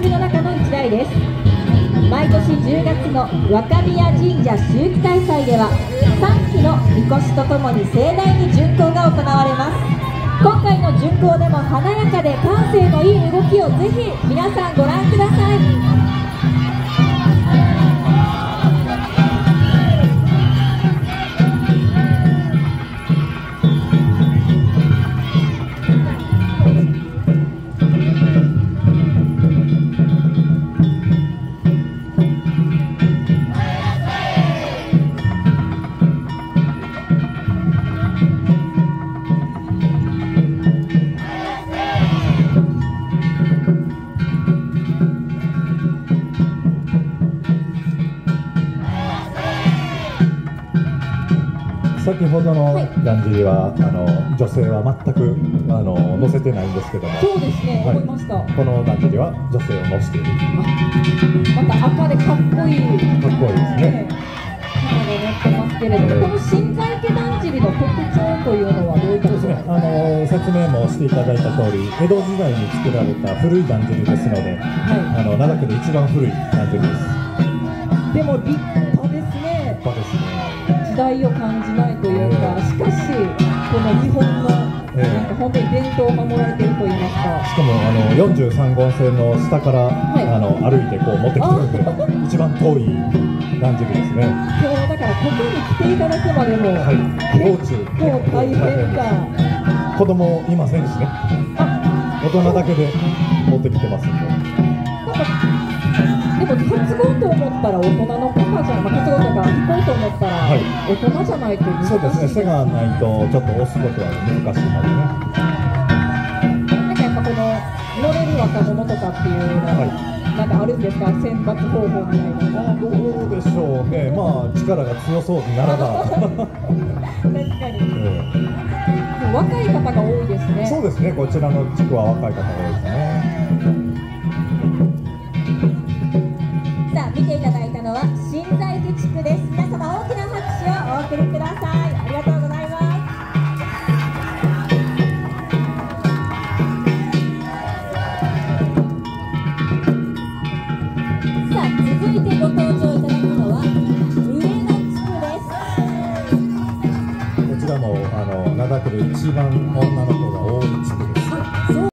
汁の中の1台です。毎年10月の若宮神社秋季大祭では3基のみこしとともに盛大に巡行が行われます。今回の巡行でも華やかで感性のいい動きをぜひ皆さんご覧先ほどのだんじりは、あの女性は全くあの乗せてないんですけども。そうですね、はい。思いました。このだんじりは女性を乗せている。また赤でかっこいい。かっこいいですね。花が乗ってますけれども、ええ。この新在家だんじりの特徴というのはどういったそうですね。あの説明もしていただいた通り江戸時代に作られた古いだんじりですのではあの灘区で一番古いだんじりです。い、でも立派ですね。立派ですね。時代を感じないというか、しかしこの日本のええなんか本当に伝統を守られていると言いますか、しかもあの43号線の下から、い。あの歩いてこう持ってきてるんで一番遠いだんじりですね。今日だからここに来ていただくまでも、はい。結構大変だ、子供いませんしね。大人だけで持ってきてますんででも担ごうと思ったら大人の方じゃ、まあ、担ごうとか引こうと思ったら、はい。大人じゃないと難しいそうですね背がないとちょっと押すことは難しいので。ねなんかやっぱこの乗れる若者とかっていうのは、はいなんかあるんですか選抜方法みたいなまあどうでしょうね。まあ力が強そうならば、確かに。若い方が多いですね。えそうですね。こちらの地区は若い方が多いですね見ていただいたのは新在家地区です。皆様大きな拍手をお送りください。ありがとうございます。さあ続いてご登場いただくのは上野地区です。こちらもあの灘区で一番女の子が多い地区